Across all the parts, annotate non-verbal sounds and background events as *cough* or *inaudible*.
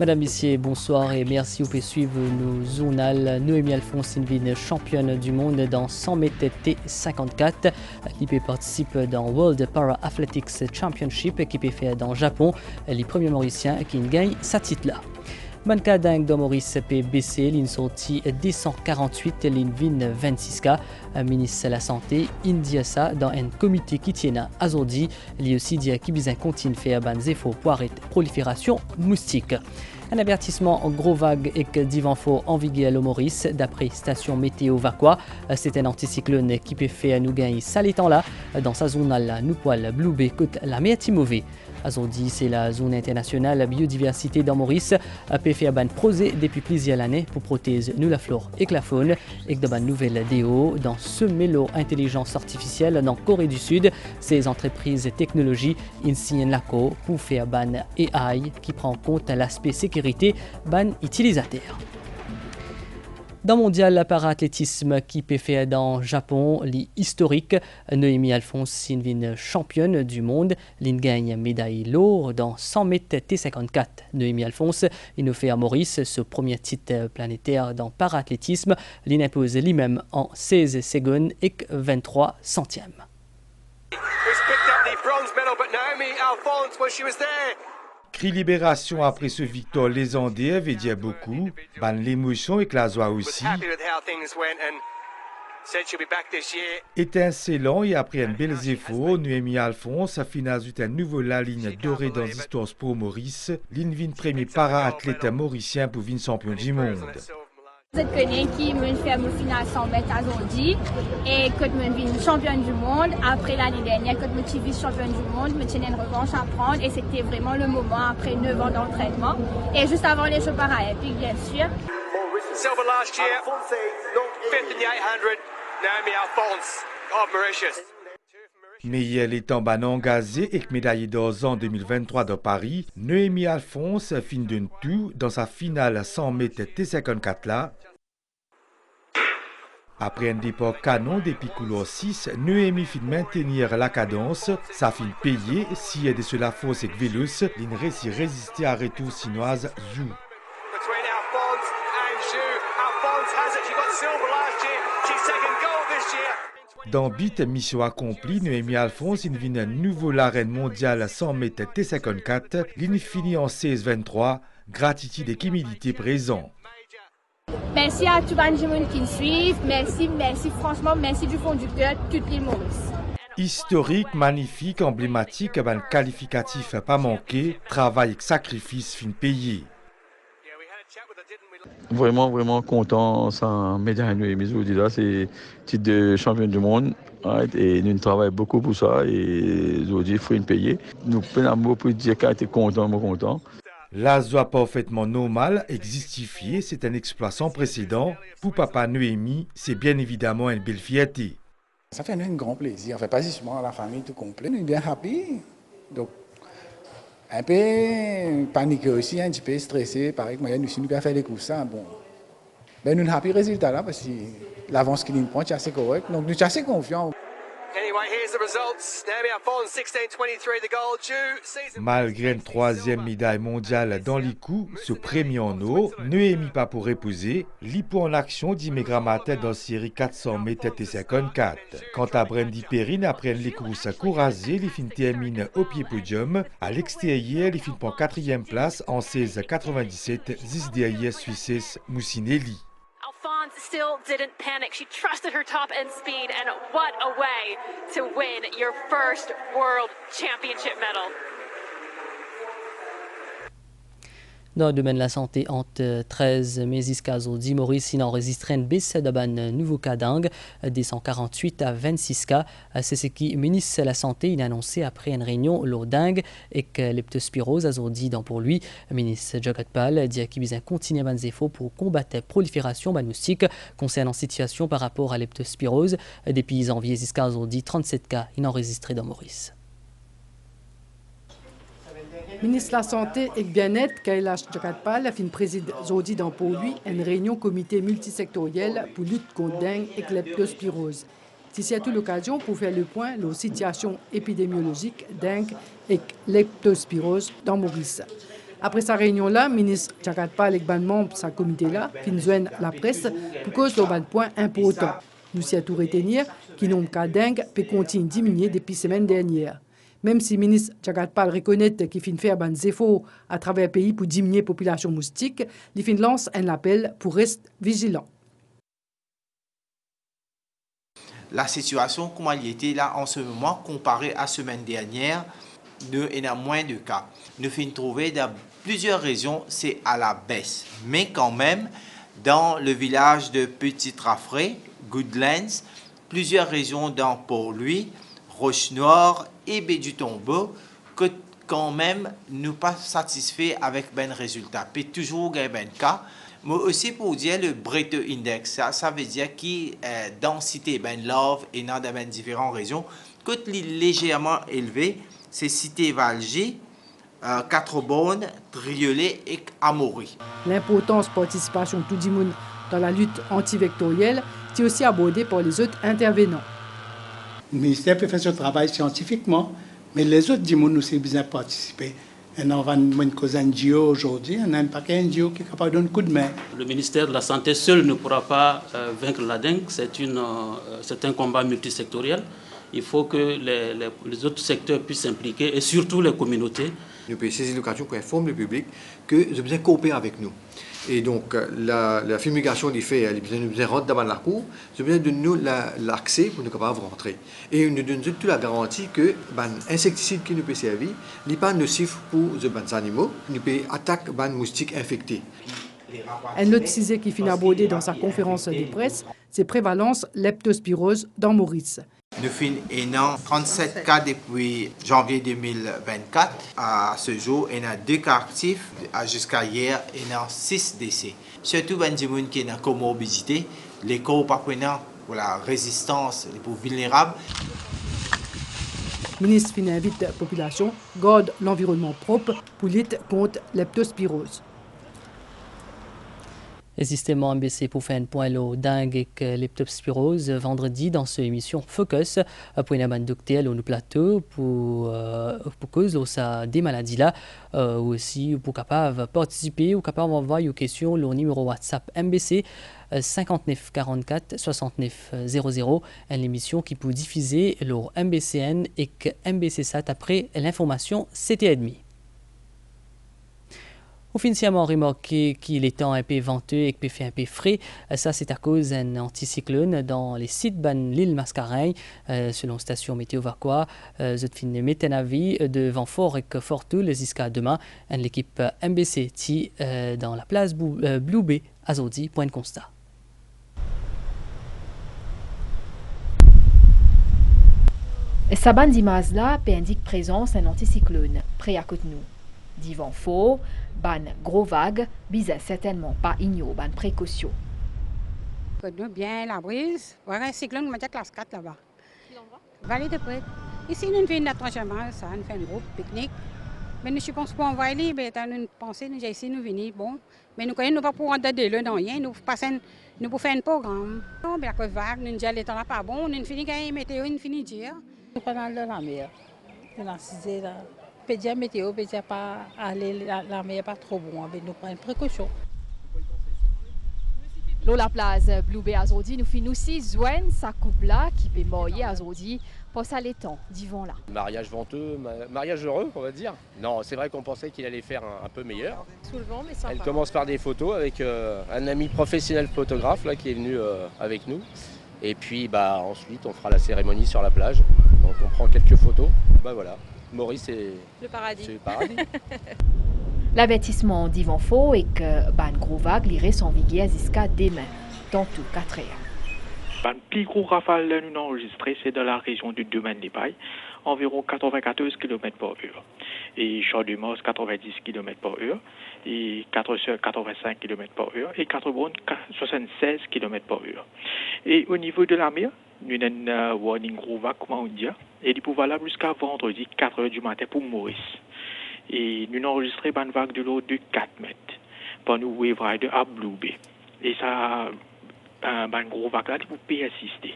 Madame, Messieurs, bonsoir et merci. Vous pouvez suivre nos journal. Noémie Alphonse Invine, championne du monde dans 100 mètres T54. L'équipe participe dans World Para Athletics Championship qui est fait dans le Japon. Les premiers Mauriciens qui gagnent sa titre-là. Manka Dang de Maurice PBC, ligne sortie 248, ligne Vin 26K, ministre de la Santé, India ça dans un comité qui tient à Azordi. A aussi dit qu'il continue faire ban zéfo arrêter prolifération moustique. Un avertissement gros vague et que faux en vigueur à Maurice, d'après station météo Vaqua. C'est un anticyclone qui peut faire nous gagner temps là. Dans sa zone là, nous poil blue côte la mauvais. Azodi, c'est la zone internationale biodiversité dans Maurice, a fait ban depuis plusieurs années. Pour protéger nous la flore et la faune. Et de ban nouvelle DO dans ce mélo intelligence artificielle dans Corée du Sud, ces entreprises technologies insignent l'ACO pour faire ban AI qui prend en compte l'aspect sécurité ban utilisateur. Dans mondial para-athlétisme qui peut faire dans Japon, l'historique, Noémie Alphonse une championne du monde, l'in gagne médaille lourde dans 100 mètres T54. Noémie Alphonse, fait à Maurice ce premier titre planétaire dans para-athlétisme, l'in impose lui-même en 16 secondes et 23 centièmes. Cri libération après ce victoire légendaire avait dit beaucoup. Ban l'émotion et la joie aussi. Étincelant et après un bel effort, Noémie Alphonse a finalement un nouveau la ligne dorée dans l'histoire pour Maurice. L'invine premier para-athlète mauricien pour une champion du monde. Je connais qui me fait mon final 100 mètres à Zondi et que je suis championne du monde. Après l'année dernière, que je suis vice-championne du monde, je tenais une revanche à prendre et c'était vraiment le moment après 9 ans d'entraînement. Et juste avant les Jeux paralympiques, bien sûr. Silver last year, fifth in the 800, Naomi Alphonse of Mauritius. Mais elle est en ban engagé et médaillée d'or en 2023 de Paris, Noémie Alphonse fin d'un tout dans sa finale 100 mètres T54 là. Après un départ canon des Piccolo 6, Noémie fit maintenir la cadence, sa fin payée, si elle est sur la force et Vélus, il réussit résister à retour chinoise Zhu. Dans Bit Mission accomplie, Noémie Alphonse invite un nouveau l'arène mondiale à 100 mètres T54, ligne finie en 16-23, gratitude et humilité présent. Merci à tous les gens qui nous suivent, merci, merci, franchement, merci du fond du cœur, toutes les Maurice. Historique, magnifique, emblématique, un qualificatif pas manqué, travail et sacrifice fin payé. Vraiment, vraiment content. Sans médaille Noémie là, c'est titre de champion du monde. et nous travaillons beaucoup pour ça. Et aujourd'hui, il faut une payer. Nous pour dire qu'on était content, content. La joie parfaitement normale et justifiée, c'est un exploit sans précédent. Pour papa Noémie, c'est bien évidemment une belle fierté. Ça fait un grand plaisir. Enfin, pas seulement la famille tout complet. Nous sommes bien happy. Donc, un peu paniqué aussi, un petit peu stressé. Pareil que moi, nous sommes bien fait les coups. Ça, bon. Ben, nous avons un résultat là parce que l'avance qu'il nous prend est assez correct. Donc, nous sommes assez confiants. Malgré une troisième médaille mondiale dans les coups, ce premier en eau, Noémie pas pour reposer, l'hypo en action d'Immigramatet dans série 400 mètres et 54. Quant à Brandy Perrine, après les courses couragées, les fins terminent au pied podium. À l'extérieur, les fins prend quatrième place en 16,97, 10 derrière Suisses Moussinelli. Still didn't panic. She trusted her top end speed, and what a way to win your first World Championship medal. Dans le domaine de la santé, entre 13 mai jusqu'à aujourd'hui, Maurice il enregistré une baisse de nouveau cas d'angue, des 148 à 26 cas. C'est ce qui ministre de la Santé a annoncé après une réunion l'eau dingue et que l'heptospirose a aujourd'hui dans pour lui. Ministre Jogat Pal dit qu'il a continuer à efforts pour combattre la prolifération concernant situation par rapport à l'heptospirose. Depuis janvier jusqu'à aujourd'hui, 37 cas enregistrés dans Maurice ministre de la Santé et Bien-être, Kailash Jakatpal, a fait préside aujourd'hui dans une réunion comité multisectoriel pour lutte contre dengue et leptospirose. C'est à l'occasion pour faire le point sur la situation épidémiologique dengue et leptospirose dans Maurice. Après sa réunion-là, ministre Tchakatpal et ban membre de sa comité-là, la presse pour cause de point important. Nous s'y a tout retenir qui nombre cas dingue peut continuer à diminuer depuis la semaine dernière. Même si le ministre Tchakatpal reconnaît qu'il fait faire des efforts à travers le pays pour diminuer la population moustique, il lance un appel pour rester vigilant. La situation, comme elle était là en ce moment, comparée à la semaine dernière, il y moins de cas. Nous finissons trouver plusieurs raisons, c'est à la baisse. Mais quand même, dans le village de Petit Raffray, Goodlands, plusieurs raisons dans Port-Louis, Roche-Noire et Baie du Tombeau, que quand même nous pas satisfaits avec ben résultat. Puis toujours un ben cas. Mais aussi pour dire le Brito Index, ça, ça veut dire qui euh, densité ben love et dans ben différentes régions, que légèrement élevé, c'est cité Valgy, euh, quatre bonnes, Triolet et Amaury. L'importance participation tout le monde dans la lutte anti-vectorielle est aussi abordée par les autres intervenants. Le ministère peut faire son travail scientifiquement, mais les autres monde aussi de participer. On va une cause NGO aujourd'hui, on a un paquet NGO qui est capable de donner un coup de main. Le ministère de la Santé seul ne pourra pas euh, vaincre la dengue. Euh, c'est un combat multisectoriel. Il faut que les, autres secteurs puissent s'impliquer et surtout les communautés. Nous pouvons saisir l'occasion pour informer le public que vous besoin coopérer avec nous. Et donc, euh, la, la fumigation des fait, elle a besoin de rentrer devant la cour, c'est besoin de nous l'accès pour nous capables de rentrer. Et nous donnons toute la garantie que l'insecticide ben, qui nous peut servir n'est pas nocif pour les ben, animaux, nous peut attaquer les moustiques infectés. Un autre sujet qui finit abordé dans sa conférence de presse, c'est prévalence leptospirose dans Maurice. Nous finissons 37 cas depuis janvier 2024. À ce jour, il y a deux cas actifs. Jusqu'à hier, il y a 6 décès. Surtout gens qui ont comorbidité, les corps pour la résistance, les plus vulnérables. Le ministre invite la population garde l'environnement propre pour lutter contre leptospirose. Justement, MBC pour faire un point au dingue avec leptospirose vendredi dans cette émission Focus pour une au au plateau pour, euh, pour cause de des maladies là euh, aussi pour capable participer ou capable envoyer une question au numéro WhatsApp MBC 59 44 69 00 une émission qui peut diffuser le MBCN et que MBC SAT après l'information c'était demi. Au finalement remarqué qu'il est temps un peu venteux et qu'il fait un peu frais. Euh, ça, c'est à cause d'un anticyclone dans les sites de l'île Mascareille. Euh, selon station météo Vacois, euh, je fin un avis de vent fort et fort tout jusqu'à demain. L'équipe MBC T dans la place Blue Bay à Zodi, point de constat. Saban d'image là indique présence d'un anticyclone près à côté nous. Divan faux, ban gros vague, bise certainement pas igno ban précaution. Connais bien la brise, voilà un cyclone qui classe 4 là-bas. Vallée de Près. Ici, nous faisons notre entraînement, ça, nous faisons un groupe pique-nique. Mais nous, je pense qu'on va aller, mais nous pensons, nous ici, nous venons, bon. Mais nous connaissons pas pour rentrer de l'eau dans rien, nous passons, nous pour faire un programme. Non, mais la vague, nous l'état pas bon, nous finissons quand météo, nous finissons dire. Nous prenons la mer, là dire météo, dire pas aller, la, mer pas trop bon, mais nous prenons précaution. Dans la place Blue Bay aujourd'hui, nous finissons aussi joindre sa là qui peut mourir aujourd'hui pour ça les temps d'Yvon là. Mariage venteux, mariage heureux, on va dire. Non, c'est vrai qu'on pensait qu'il allait faire un, peu meilleur. Sous le vent, mais sympa. Elle commence par des photos avec euh, un ami professionnel photographe là qui est venu euh, avec nous. Et puis bah ensuite on fera la cérémonie sur la plage. Donc on prend quelques photos. Bah voilà. Maurice, c'est le paradis. Le paradis. *laughs* L'avertissement d'Yvan Faux est que Ban Gros Vague l'irait s'enviguer jusqu'à demain, dans tout 4 heures. Le plus gros rafale nous enregistré, c'est dans la région du domaine des Pailles, environ 94 km par heure. Et Champ du Mors, 90 km par heure. Et 4 Sœurs, 85 km par heure. Et 4 Bonnes, 76 km par heure. Et au niveau de la mer, nous avons un warning gros vague, comment on dit, et il est valable jusqu'à vendredi 4 h du matin pour Maurice. Et nous avons enregistré une vague de l'eau de 4 mètres pour nous Wave Rider à Blue Bay. Et ça, un, gros vague là, pour persister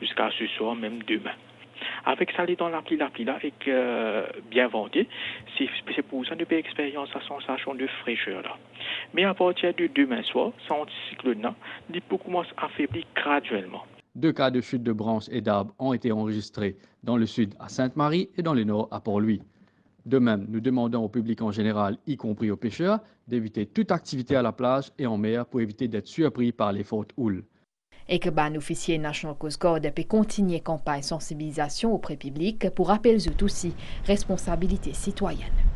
jusqu'à ce soir, même demain. Avec ça, dans la pile, la pile là, et que bien vendu, c'est pour ça que expérience la sensation de fraîcheur là. Mais à partir de demain soir, ça anticyclone là, il commence à affaiblir graduellement. Deux cas de chute de branches et d'arbres ont été enregistrés dans le sud à Sainte-Marie et dans le nord à Port-Louis. De même, nous demandons au public en général, y compris aux pêcheurs, d'éviter toute activité à la plage et en mer pour éviter d'être surpris par les fortes houles. Et que ban officier National Coast Guard peut continuer campagne sensibilisation auprès public pour rappeler aussi responsabilité citoyenne.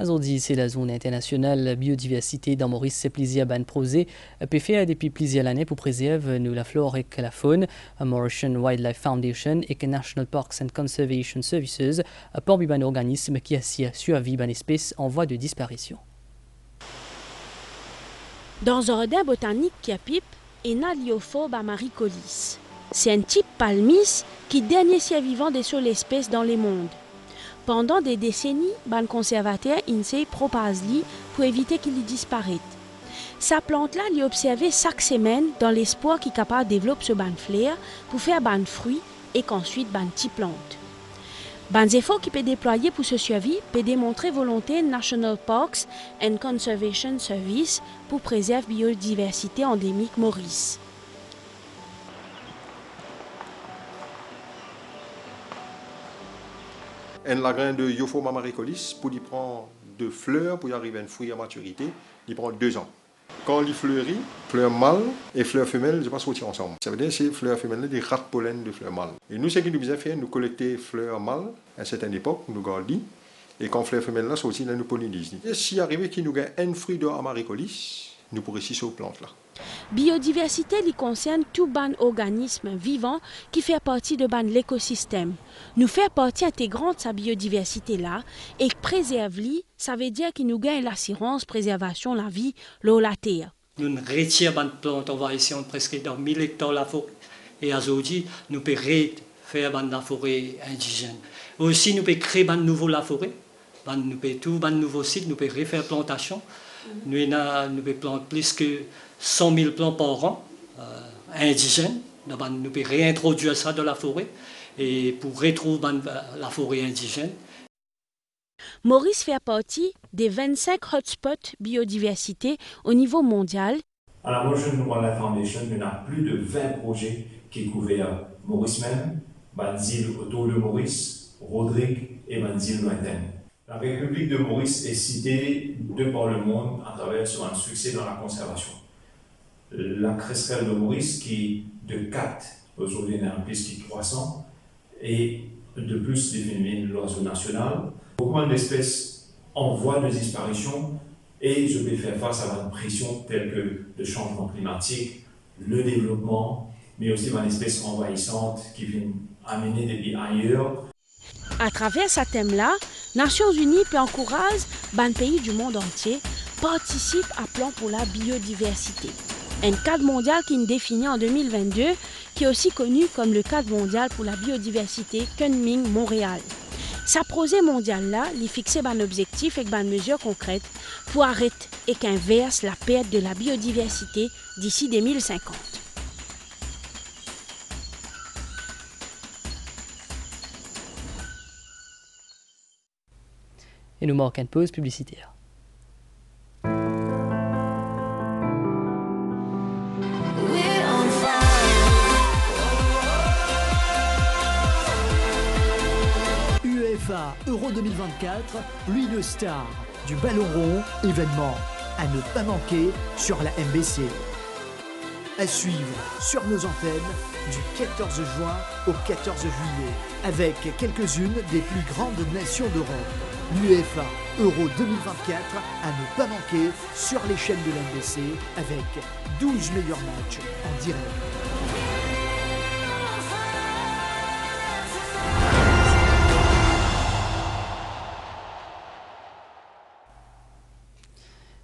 Aujourd'hui, c'est la zone internationale biodiversité dans Maurice, c'est plaisir ban prosé. Peut faire depuis plusieurs années pour préserver nous la flore et la faune. Mauritian Wildlife Foundation et National Parks and Conservation Services pour un organisme qui assure survie d'une espèce en voie de disparition. Dans un jardin botanique qui a pipe, et Liophobe amaricolis. C'est un type palmis qui dernier survivant des seules espèces dans les mondes. Pendant des décennies, ban conservateur INSEE propage pour éviter qu'il disparaisse. Sa plante-là, l'y observée chaque semaine dans l'espoir qu'il capable de développer ce ban flair pour faire ban fruit et qu'ensuite ban petite plante. Ban efforts qui peut déployer pour ce suivi peut démontrer volonté National Parks and Conservation Service pour préserver biodiversité endémique Maurice. Un la graine de Yophoma maricolis, pour y prendre de fleurs, pour y arriver à une fruit à maturité, il prend deux ans. Quand il fleurit, fleurs mâles et fleurs femelles ne pas sortir ensemble. Ça veut dire que ces fleurs femelles des rats pollen de fleurs mâles. Et nous, ce qui nous bien faire, nous collecter fleurs mâles à une certaine époque, nous gardons, et quand fleurs femelles là sortent, nous pollinisons. Et si arrive qu'il nous gagne un fruit de Amaricolis, nous pourrions ici sur plante là. Biodiversité concerne tout ban organisme vivant qui fait partie de ban l'écosystème. Nous faire partie intégrante de sa biodiversité là et préserver ça veut dire qu'il nous gagne l'assurance, préservation, la vie, l'eau, la terre. Nous retirons ban plante, on va ici presque dans 1000 hectares la forêt. Et Zodi, nous pouvons faire la forêt indigène. Aussi, nous pouvons créer ban nouveau la forêt. Nous pouvons tout ban nouveau site, nous pouvons refaire plantation. Nous pouvons planter plus que 100 000 plants par an euh, indigènes. Nous pouvons réintroduire ça dans la forêt et pour retrouver la forêt indigène. Maurice fait partie des 25 hotspots biodiversité au niveau mondial. À la Motion Wildlife Foundation, il y a plus de 20 projets qui couvrent Maurice même, Banzil autour de Maurice, Rodrigue et Banzil lointaine. La République de Maurice est citée de par le monde à travers son succès dans la conservation la cresquelle de Maurice qui de 4, aujourd'hui a plus qui 300, et de plus des phénomènes de l'oiseau national. Beaucoup d'espèces en voie de disparition et je vais faire face à une pression telle que le changement climatique, le développement, mais aussi une espèce envahissante qui vient amener des vies ailleurs. À travers ce thème-là, Nations Unies peut encourager les pays du monde entier participent à plan pour la biodiversité un cadre mondial qui est défini en 2022, qui est aussi connu comme le cadre mondial pour la biodiversité Kunming Montréal. Sa projet mondial là, il fixé un objectif et une mesure concrète pour arrêter et qu'inverse la perte de la biodiversité d'ici 2050. Et nous manquons une pause publicitaire. Euro 2024, lui de star du ballon rond, événement à ne pas manquer sur la MBC. À suivre sur nos antennes du 14 juin au 14 juillet avec quelques-unes des plus grandes nations d'Europe. L'UEFA Euro 2024 à ne pas manquer sur les chaînes de l'MBC avec 12 meilleurs matchs en direct.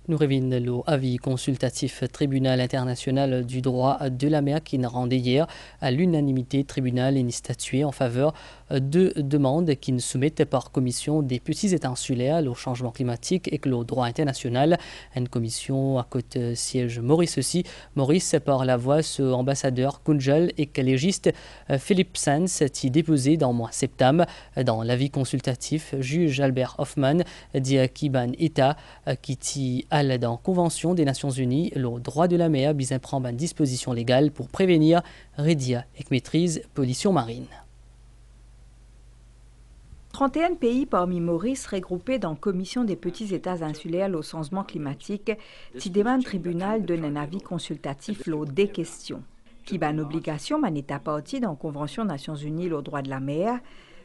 Nous revenons l'avis consultatif tribunal international du droit de la mer qui n'a rendu hier à l'unanimité tribunal et statué en faveur deux demandes qui nous soumettent par commission des petits États insulaires au changement climatique et que le droit international. Une commission à côté siège Maurice aussi. Maurice, par la voix ce ambassadeur Kunjal et légiste Philippe Sands, qui déposé dans mois septembre dans l'avis consultatif, juge Albert Hoffman dit Kiban État qui à dans la Convention des Nations Unies le droit de la mer bien prendre une disposition légale pour prévenir, réduire et maîtrise pollution marine. 31 pays parmi Maurice regroupés dans Commission des petits États insulaires au changement climatique, qui demande tribunal donne un avis consultatif l'eau des questions. Qui une obligation, man État parti dans Convention Nations Unies au droit de la mer,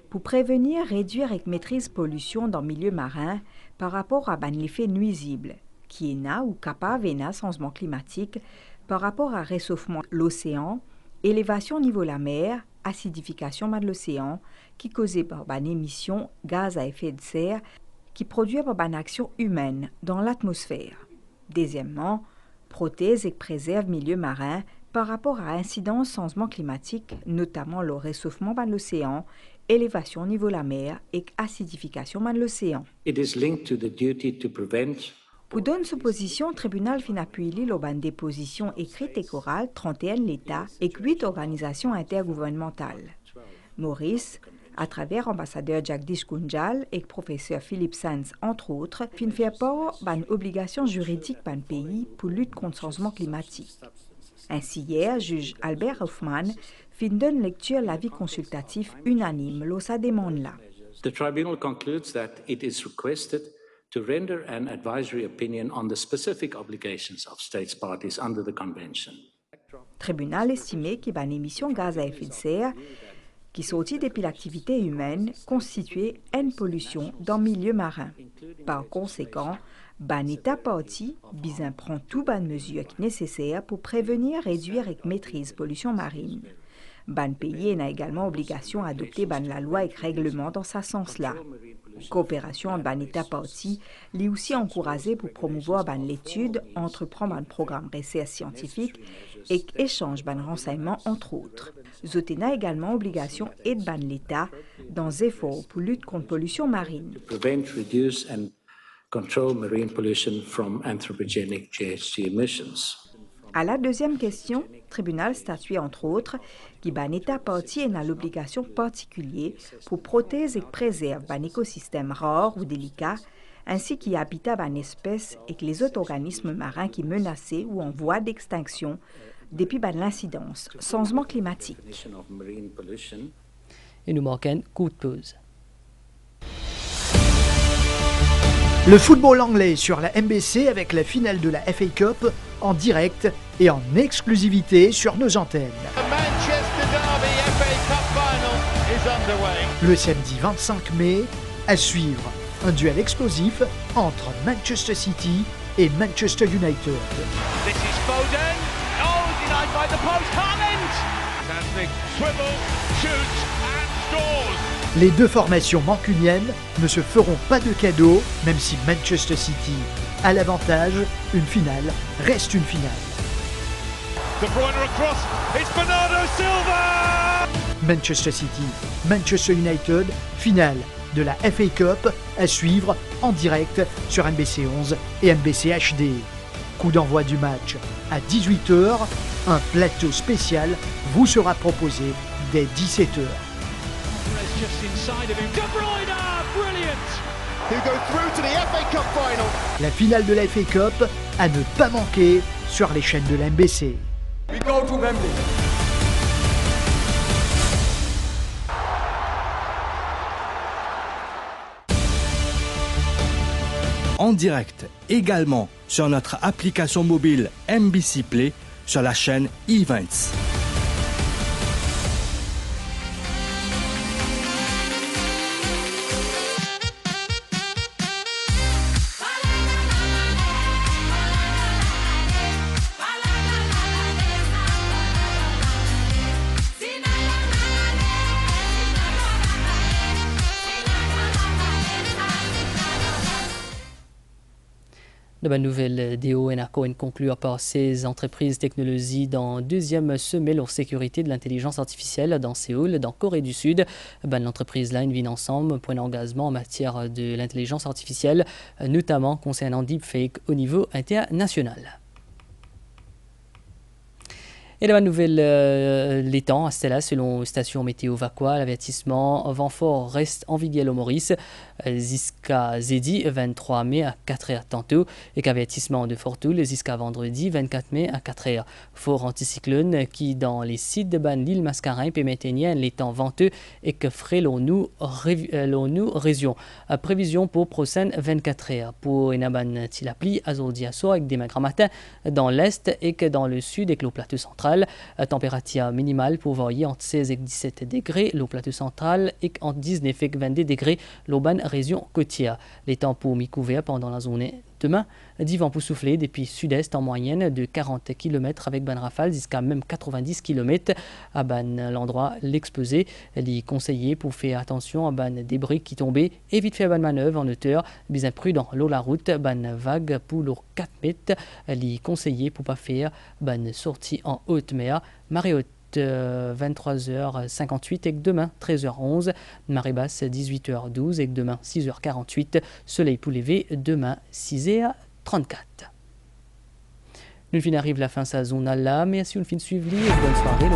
pour prévenir, réduire et maîtrise pollution dans milieu marin par rapport à l'effet nuisible, qui est na ou capable de changement climatique par rapport à réchauffement l'océan, élévation au niveau la mer, acidification de l'océan, qui causée par une émission gaz à effet de serre qui produit par une action humaine dans l'atmosphère. Deuxièmement, protège et préserve milieu marin par rapport à incidence changement climatique, notamment le réchauffement de l'océan, élévation au niveau de la mer et acidification de l'océan. Pour donner sa position, le tribunal fin appuyé une déposition écrite et chorale 31 l'État et 8 organisations intergouvernementales. Maurice, à travers l'ambassadeur Jagdish Kunjal et le professeur Philippe Sands, entre autres, fin fait part obligation juridique par le pays pour lutte contre le changement climatique. Ainsi, hier, juge Albert Hoffman fin donne lecture l'avis consultatif unanime lors sa demande-là. The tribunal concludes that it is requested to render an advisory opinion on the specific obligations of states parties under the convention. Tribunal estimé qu'il y a une émission gaz à effet de serre qui sortit depuis l'activité humaine constituait une pollution dans le milieu marin. Par conséquent, ban état parti, bizin prend tout ban mesures nécessaires pour prévenir, réduire et maîtriser pollution marine. Ban pays n'a également obligation à adopter la loi et règlement dans ce sens-là. Coopération ban état parti l'est aussi encouragée pour promouvoir ban l'étude, entreprendre un programme recherche scientifique et échange ban renseignements entre autres. Zotena également obligation et de ban l'État dans efforts pour lutte contre pollution marine. À la deuxième question, tribunal statue entre autres que ban État parti a l'obligation particulière pour protéger et préserver un écosystème rare ou délicat ainsi qu'y habitat une espèce et que les autres organismes marins qui menacés ou en voie d'extinction depuis l'incidence changement climatique. Et nous manquons coup de pause. Le football anglais sur la MBC avec la finale de la FA Cup en direct et en exclusivité sur nos antennes. Le samedi 25 mai, à suivre. Un duel explosif entre Manchester City et Manchester United. Les deux formations mancuniennes ne se feront pas de cadeau, même si Manchester City a l'avantage, une finale reste une finale. Manchester City, Manchester United, finale de la FA Cup à suivre en direct sur NBC 11 et NBC HD. Coup d'envoi du match à 18h, un plateau spécial vous sera proposé dès 17h. La finale de la FA Cup à ne pas manquer sur les chaînes de la MBC. En direct également sur notre application mobile MBC Play sur la chaîne Events. De bonnes nouvelles, DO et conclut par ces entreprises technologies dans deuxième sommet leur sécurité de l'intelligence artificielle dans Séoul, dans Corée du Sud. L'entreprise là, une ensemble, point d'engagement en matière de l'intelligence artificielle, notamment concernant deepfake au niveau international. Et la nouvelle, euh, les temps, c'est là, selon station météo Vaqua, l'avertissement vent fort reste en Viguel au Maurice, jusqu'à Zedi, 23 mai à 4h tantôt, et qu'avertissement de Fortoul jusqu'à vendredi, 24 mai à 4h. Fort anticyclone qui, dans les sites de ban l'île Mascarin, peut maintenir les temps venteux et que ferait l'on nous, euh, région. Prévision pour prochaine 24 h Pour Enaban Tilapli, Azordi avec des matin dans l'est et que dans le sud et que le plateau central euh, température minimale pour varier entre 16 et 17 degrés, le plateau central et entre 19 et 22 degrés, l'aubaine région côtière. Les temps pour pendant la journée Demain, 10 vents depuis sud-est en moyenne de 40 km avec ban rafale jusqu'à même 90 km à ban l'endroit l'exposé. Il est conseillé pour faire attention à ban débris qui tombaient et vite faire ban manœuvre en hauteur, bien prudent l'eau la route, ban vague pour l'eau 4 mètres. Il est conseillé pour pas faire ban sortie en haute mer, marée haute 23h58 et que demain 13h11, marée basse 18h12 et que demain 6h48, soleil pour lever demain 6h34. Nous arrive la fin de là, merci une fin de suivre, bonne soirée,